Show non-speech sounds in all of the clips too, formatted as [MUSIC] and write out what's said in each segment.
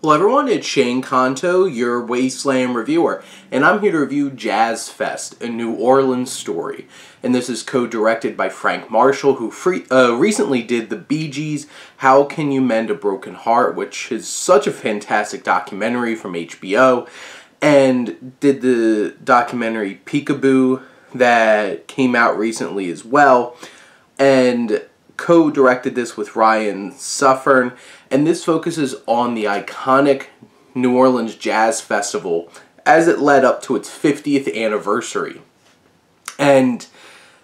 Hello everyone, it's Shane Kanto, your Wasteland reviewer, and I'm here to review Jazz Fest, a New Orleans story. And this is co-directed by Frank Marshall, who free, uh, recently did the Bee Gees' How Can You Mend a Broken Heart, which is such a fantastic documentary from HBO, and did the documentary Peekaboo that came out recently as well, and co-directed this with Ryan Suffern, and this focuses on the iconic New Orleans Jazz Festival as it led up to its 50th anniversary. And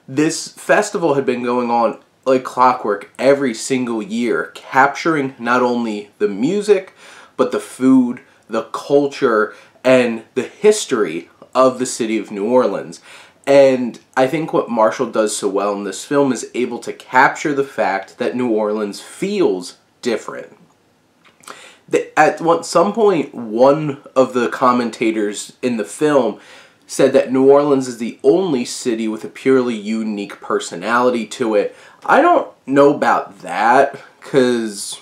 this festival had been going on like clockwork every single year, capturing not only the music, but the food, the culture, and the history of the city of New Orleans. And I think what Marshall does so well in this film is able to capture the fact that New Orleans feels different. At some point, one of the commentators in the film said that New Orleans is the only city with a purely unique personality to it. I don't know about that because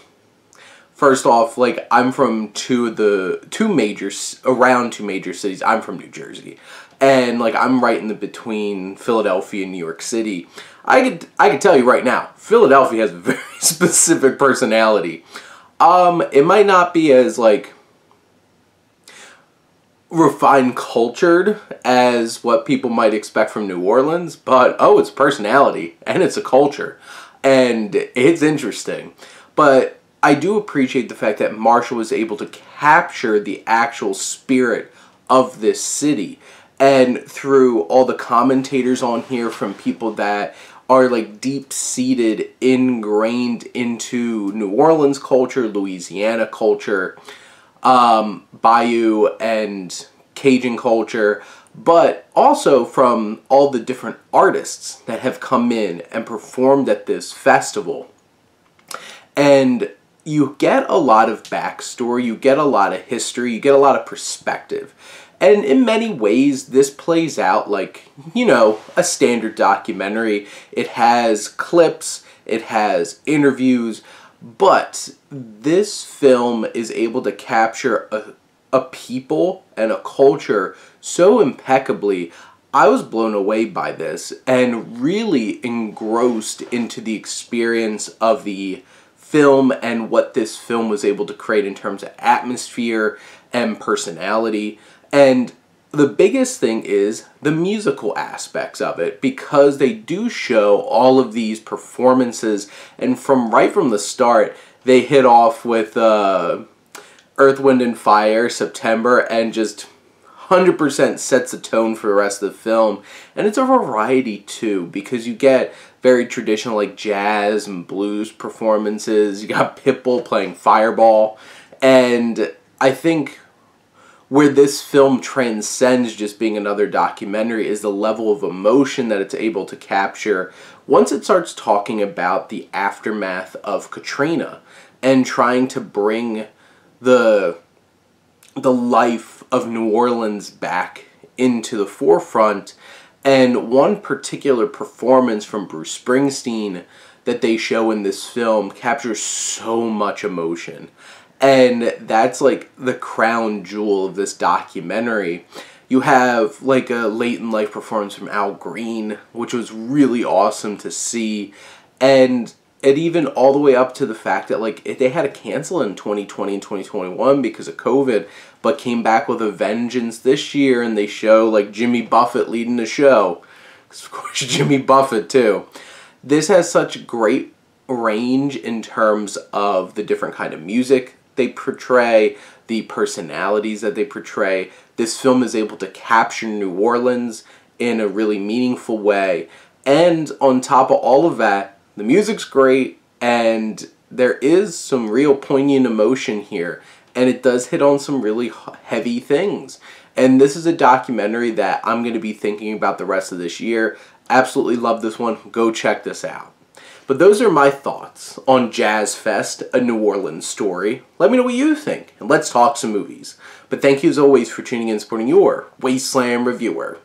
first off, like I'm from two of the two major around two major cities. I'm from New Jersey and like I'm right in the between Philadelphia and New York City. I could I could tell you right now, Philadelphia has a [LAUGHS] very specific personality. Um, it might not be as like refined cultured as what people might expect from New Orleans, but oh, it's personality and it's a culture. And it's interesting. But I do appreciate the fact that Marshall was able to capture the actual spirit of this city and through all the commentators on here from people that are like deep seated, ingrained into New Orleans culture, Louisiana culture, um, Bayou, and Cajun culture, but also from all the different artists that have come in and performed at this festival. And you get a lot of backstory, you get a lot of history, you get a lot of perspective. And in many ways, this plays out like, you know, a standard documentary. It has clips, it has interviews, but this film is able to capture a, a people and a culture so impeccably. I was blown away by this and really engrossed into the experience of the film and what this film was able to create in terms of atmosphere and personality. And the biggest thing is the musical aspects of it because they do show all of these performances and from right from the start they hit off with uh, Earth, Wind and Fire, September and just 100% sets the tone for the rest of the film. And it's a variety too because you get very traditional like jazz and blues performances. You got Pitbull playing Fireball and I think where this film transcends just being another documentary is the level of emotion that it's able to capture once it starts talking about the aftermath of Katrina and trying to bring the the life of New Orleans back into the forefront. And one particular performance from Bruce Springsteen that they show in this film captures so much emotion and that's like the crown jewel of this documentary. You have like a late in life performance from Al Green, which was really awesome to see, and it even all the way up to the fact that like they had to cancel in 2020 and 2021 because of COVID, but came back with a vengeance this year, and they show like Jimmy Buffett leading the show. Of course, [LAUGHS] Jimmy Buffett too. This has such great range in terms of the different kind of music they portray, the personalities that they portray. This film is able to capture New Orleans in a really meaningful way. And on top of all of that, the music's great and there is some real poignant emotion here. And it does hit on some really heavy things. And this is a documentary that I'm going to be thinking about the rest of this year. Absolutely love this one. Go check this out. But those are my thoughts on Jazz Fest, a New Orleans story. Let me know what you think, and let's talk some movies. But thank you as always for tuning in and supporting your Wasteland Reviewer.